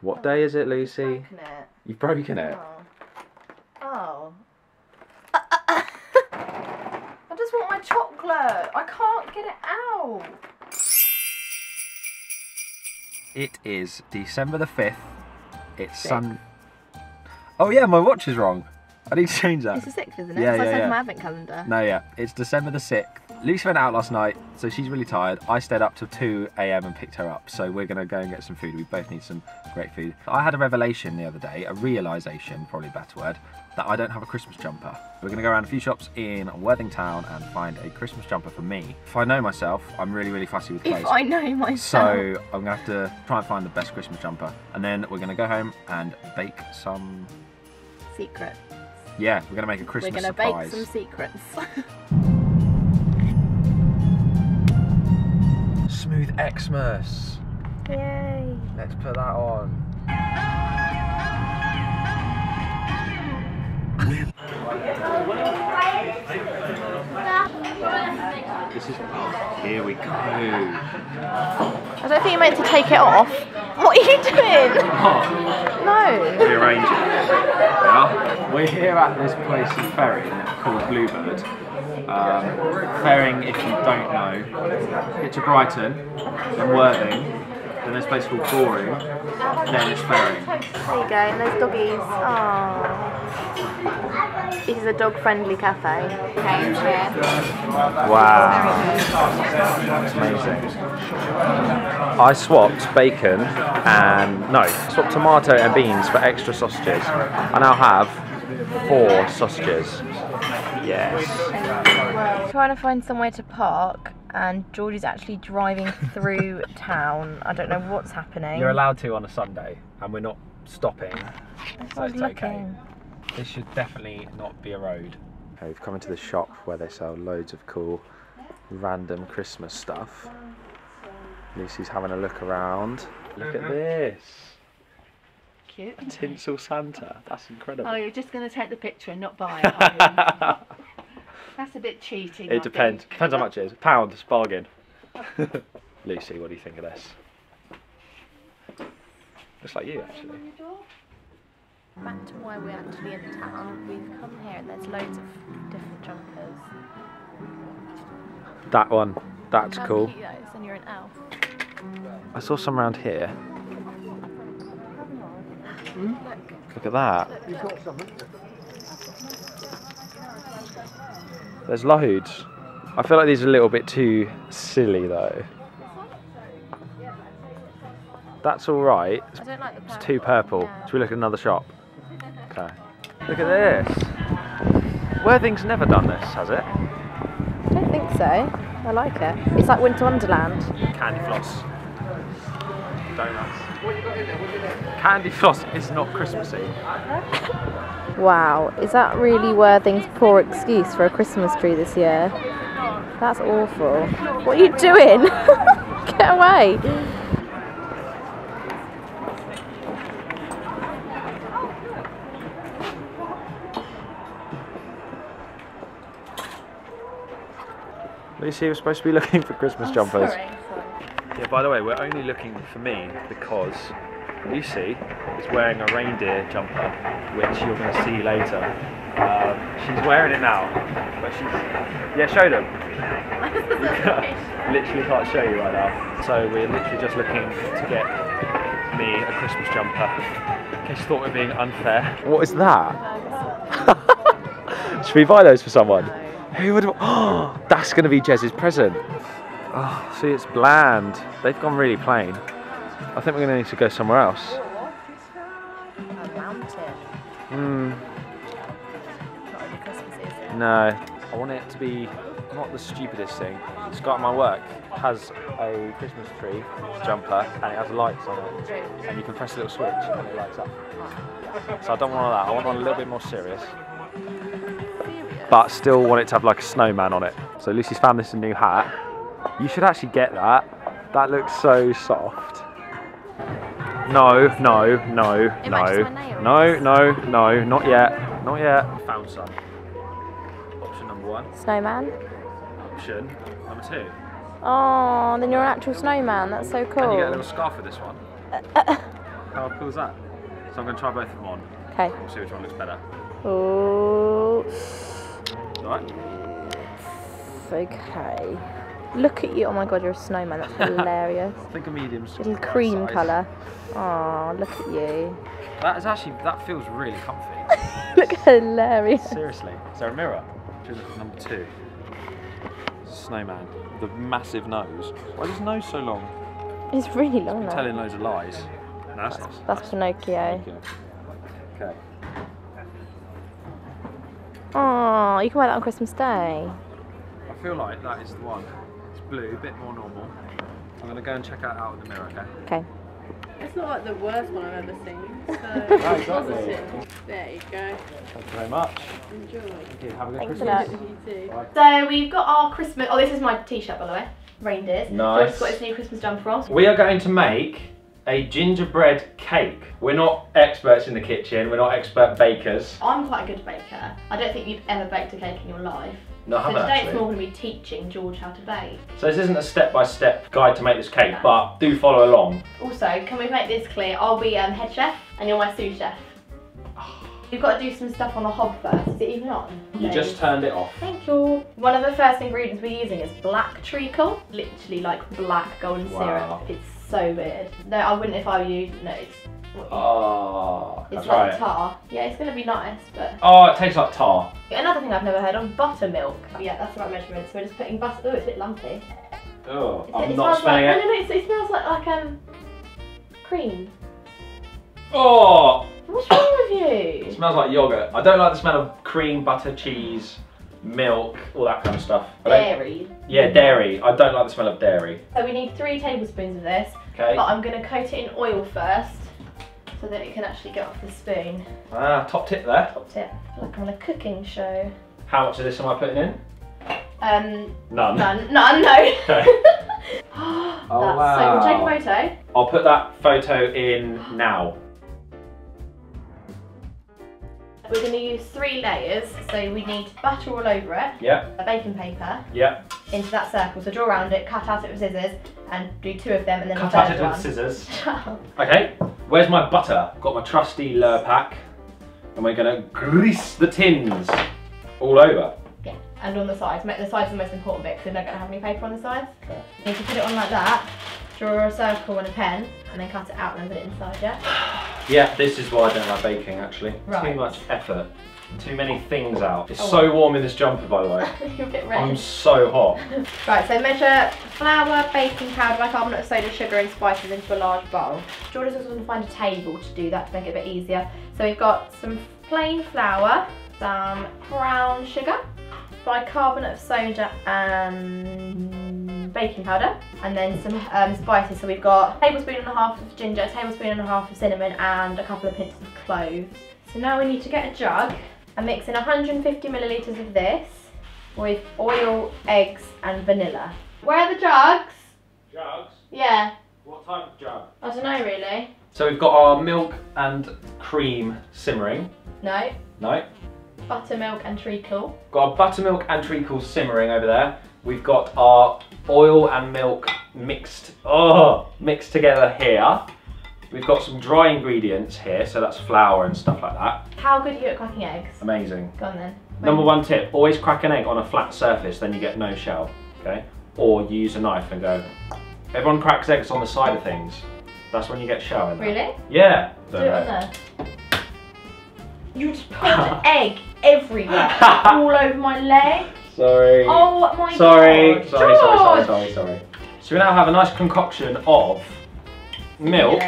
What oh, day is it, Lucy? Broken it. You've broken it. Oh. Oh. I just want my chocolate. I can't get it out. It is December the 5th. It's Sun. Oh, yeah, my watch is wrong. I need to change that. It's the sixth, isn't it? Yeah, yeah, yeah, yeah. my advent calendar. No, yeah, it's December the 6th. Lucy went out last night, so she's really tired. I stayed up till 2 a.m. and picked her up, so we're going to go and get some food. We both need some great food. I had a revelation the other day, a realization, probably a better word, that I don't have a Christmas jumper. We're going to go around a few shops in Worthing Town and find a Christmas jumper for me. If I know myself, I'm really, really fussy with clothes. If I know myself. So I'm gonna have to try and find the best Christmas jumper, and then we're gonna go home and bake some. Secret. Yeah, we're gonna make a Christmas We're gonna surprise. bake some secrets. Smooth Xmas. Yay. Let's put that on. This is. Oh, here we go. I don't think you're meant to take it off. What are you doing? Oh. No. rearrange it. Yeah. We're here at this place in Ferring called Bluebird. Um, Ferring, if you don't know, get to Brighton, then Worthing, there's a place called Goring, then it's. There you go, and there's doggies. Aww. This is a dog friendly cafe. Wow. That's amazing. I swapped bacon and, no, swapped tomato and beans for extra sausages. I now have four sausages. Yes. Trying to find somewhere to park, and George is actually driving through town. I don't know what's happening. You're allowed to on a Sunday, and we're not stopping, oh so I was okay. This should definitely not be a road. Okay, we've come into the shop where they sell loads of cool, random Christmas stuff. Lucy's having a look around. Look at this. Cute. Tinsel Santa. That's incredible. Oh, you're just going to take the picture and not buy it, are you? That's a bit cheating. I It depends. think. Depends how much it is. Pound, it's bargain. Lucy, what do you think of this? Looks like you, actually. Back to why we're actually in town. We've come here and there's loads of different jumpers. That one. That's How cool. cute that is, and you're an elf. I saw some around here. Hmm? Look at that. There's loads. I feel like these are a little bit too silly though. That's alright. I don't like the It's too purple. Yeah. Should we look at another shop? Okay. Look at this. Worthing's never done this, has it? I don't think so. I like it. It's like Winter Wonderland. Candy floss. Donuts. Candy floss is not Christmassy. Wow, is that really Worthing's poor excuse for a Christmas tree this year? That's awful. What are you doing? Get away. Lucy, we're supposed to be looking for Christmas jumpers. Yeah, by the way, we're only looking for me because Lucy is wearing a reindeer jumper, which you're going to see later. Um, she's wearing it now, but she's yeah, show them. You can't- literally can't show you right now. So we're literally just looking to get me a Christmas jumper. In case you thought we were being unfair. What is that? Should we buy those for someone? Who would? Oh, that's going to be Jez's present. Oh, see, it's bland. They've gone really plain. I think we're going to need to go somewhere else. A mountain. Hmm. No, I want it to be not the stupidest thing. It's got my work has a Christmas tree jumper and it has lights on it, and you can press a little switch and it lights up. So I don't want that. I want one a little bit more serious, but still want it to have like a snowman on it. So Lucy's found this new hat. You should actually get that. That looks so soft. No, no, no, It no, no, no, no, not yet, not yet. Found some. Option number one. Snowman. Option number two. Oh, then you're an actual snowman. That's so cool. And you get a little scarf for this one. How cool is that? So I'm going to try both of them on. Okay. We'll see which one looks better. Oh. Alright? Okay. Look at you. Oh my god, you're a snowman. That's hilarious. I think a medium's Little cream size. colour. Oh, look at you. That is actually, that feels really comfy. look hilarious. Seriously. Is there a mirror? Number two? Snowman. The massive nose. Why is his nose so long? It's really long. Though. telling loads of lies. No, that's not. That's Pinocchio. Okay. Okay. Oh, you can wear that on Christmas Day. I feel like that is the one. It's blue, a bit more normal. I'm gonna go and check that out in the mirror, okay? Okay. It's not like the worst one I've ever seen. So exactly. positive. There you go. Thank you very much. Enjoy. Thank you. Have a good Thanks for Christmas. that. You too. So we've got our Christmas. Oh, this is my T-shirt, by the way. Reindeers. Nice. George's got his new Christmas jumper on. We are going to make a gingerbread cake. We're not experts in the kitchen, we're not expert bakers. I'm quite a good baker. I don't think you've ever baked a cake in your life. No, I So haven't today it's more going to be teaching George how to bake. So this isn't a step-by-step guide to make this cake, but do follow along. Also, can we make this clear? I'll be um, head chef and you're my sous chef. You've got to do some stuff on the hob first. Is it even on? You No. just turned it off. Thank you. One of the first ingredients we're using is black treacle. Literally like black golden Wow. syrup. It's so weird. No, I wouldn't if I were you. No, it's, Oh, it's like tar. Yeah, it's going to be nice, but... Oh, it tastes like tar. Another thing I've never heard of, buttermilk. Yeah, that's the right measurement. So we're just putting butter... Oh, it's a bit lumpy. Oh, I'm it not smelling like, it. No, no, no, it, smells like, like um, cream. Oh, What's wrong with you? it smells like yogurt. I don't like the smell of cream, butter, cheese, milk, all that kind of stuff. Dairy. Yeah, dairy. I don't like the smell of dairy. So we need three tablespoons of this, Okay. but I'm going to coat it in oil first so that it can actually get off the spoon. Ah, top tip there. Top tip. Like I'm on a cooking show. How much of this am I putting in? Um, None. none, none, no. Okay. That's Oh, so, we'll take a photo. I'll put that photo in now. We're going to use three layers, so we need butter all over it, Yep, a baking paper yep. into that circle. So draw around it, cut out it with scissors, and do two of them, and then Cut the a out third it with scissors. Okay, where's my butter? Got my trusty Lurpak, and we're gonna grease the tins all over. Yeah, and on the sides. Make the sides the most important bit because they're not going to have any paper on the sides. Okay. You need to put it on like that, draw a circle and a pen, and then cut it out and then put it inside, yeah? Yeah, this is why I don't like baking actually. Right. Too much effort. Too many things out. It's Oh. so warm in this jumper by the way. You're a bit I'm so hot. Right, so measure flour, baking powder, bicarbonate of soda, sugar and spices into a large bowl. George is also going to find a table to do that to make it a bit easier. So we've got some plain flour, some brown sugar, bicarbonate of soda and baking powder, and then some um, spices. So we've got a tablespoon and a half of ginger, a tablespoon and a half of cinnamon and a couple of pinches of cloves. So now we need to get a jug and mix in 150 millilitres of this with oil, eggs, and vanilla. Where are the jugs? Jugs? Yeah, What type of jug? I don't know really. So we've got our milk and cream simmering. No, No. buttermilk and treacle. Got our buttermilk and treacle simmering over there. We've got our oil and milk mixed, oh, mixed together here. We've got some dry ingredients here, so that's flour and stuff like that. How good are you at cracking eggs? Amazing. Go on then. Number one tip, always crack an egg on a flat surface, then you get no shell, okay? Or you use a knife and go, everyone cracks eggs on the side of things. That's when you get shell in there. Really? Yeah. Do it on there. You just put an egg everywhere, all over my leg. Sorry. Oh my sorry. god. Sorry, sorry, sorry, sorry, sorry. So we now have a nice concoction of milk,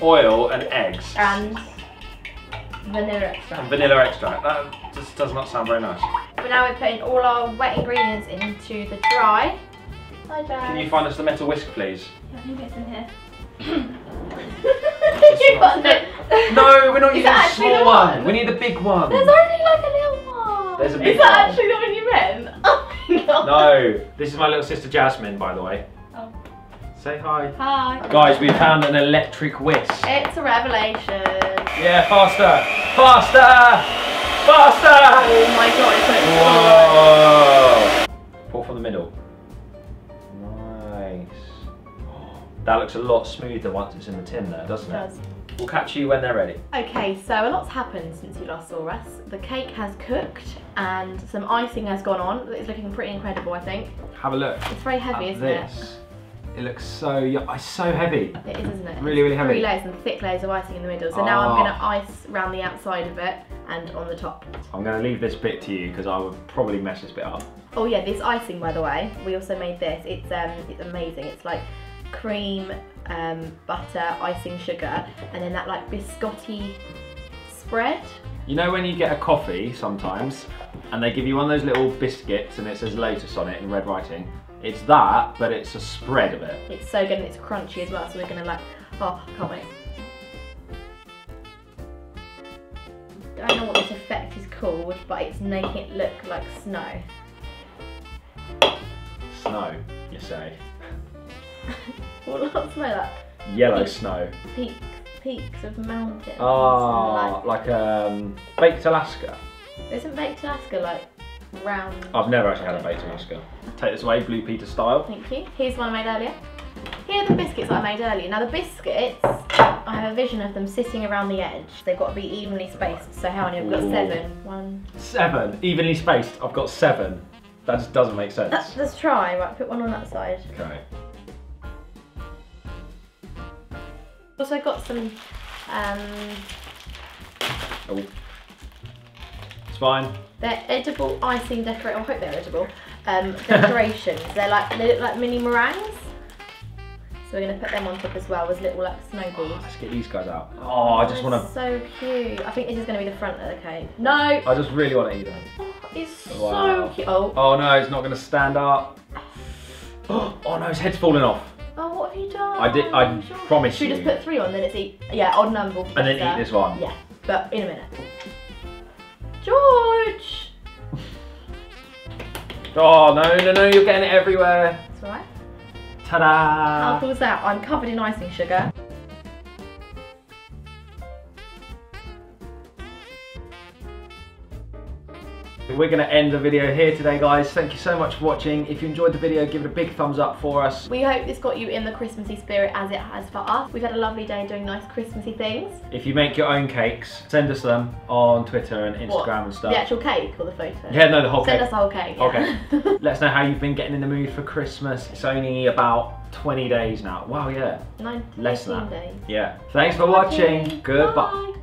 oil, and eggs. And vanilla extract. And vanilla extract. That just does not sound very nice. But now we're putting all our wet ingredients into the dry. Hi, Dad. Can you find us the metal whisk, please? I think it's in here. You not- got it. No, we're not using the small one. one? We need the big one. There's only like a little one. There's a big Is that one. actually the one you meant? Oh my god. No, this is my little sister Jasmine, by the way. Say hi. Hi. Guys, we found an electric whisk. It's a revelation. Yeah, faster, faster, faster. Oh my god, it's so Whoa! Pour from the middle. Nice. That looks a lot smoother once it's in the tin there, doesn't It it? does. We'll catch you when they're ready. Okay, so a lot's happened since you last saw us. The cake has cooked and some icing has gone on. It's looking pretty incredible, I think. Have a look. It's very heavy, at isn't this. It looks so, yo- it's so heavy. it? It is, isn't it? Really, really heavy. Three layers and thick layers of icing in the middle. So now I'm Oh. going to ice around the outside of it and on the top. I'm going to leave this bit to you because I would probably mess this bit up. Oh yeah, this icing, by the way, we also made this. It's um, it's amazing. It's like cream, um, butter, icing, sugar, and then that like biscotti spread. You know when you get a coffee sometimes and they give you one of those little biscuits and it says Lotus on it in red writing? It's that, but it's a spread of it. It's so good and it's crunchy as well. So we're gonna like, oh, can't wait. I Don't know what this effect is called, but it's making it look like snow. Snow, you say. What does snow like? Yellow snow. Peaks, peaks of mountains. Oh, Like, like um, baked Alaska. isn't baked Alaska like round? I've never actually had a baked Alaska. Take this away, Blue Peter style. Thank you. Here's one I made earlier. Here are the biscuits I made earlier. Now the biscuits, I have a vision of them sitting around the edge. They've got to be evenly spaced. So how many? I've got Ooh. seven. One. Seven, evenly spaced. I've got seven. That just doesn't make sense. Let's, let's try. Right, put one on that side. Okay. Also got some. Um, Oh. It's fine. they're edible icing decoration. I hope they're edible. Um, decorations. they're like they look like mini meringues. So we're gonna put them on top as well as little like snowballs. Let's get these guys out. Oh, I just want to. So cute. I think this is gonna be the front of the cake. No. I just really want to eat them. Oh, it's Wow. so cute. Oh. Oh no, it's not going to stand up. Oh no, his head's falling off. Oh, what have you done? I did- I Sure. promise Should we just put three on, then it's eat. Yeah, odd number. And then eat this one. Yeah, but in a minute. George! Oh no, no, no, you're getting it everywhere. It's alright. Ta-da! How cool is that? I'm covered in icing sugar. We're going to end the video here today, guys. Thank you so much for watching. If you enjoyed the video, give it a big thumbs up for us. We hope this got you in the Christmassy spirit as it has for us. We've had a lovely day doing nice Christmassy things. If you make your own cakes, send us them on Twitter and Instagram What? and stuff. The actual cake or the photo? Yeah, no, the whole Send cake. Send us the whole cake. yeah. Okay. Let us know how you've been getting in the mood for Christmas. It's only about 20 days now. Wow, yeah. Nine, Less than that. days. Yeah. Thanks for watching. Goodbye. Bye.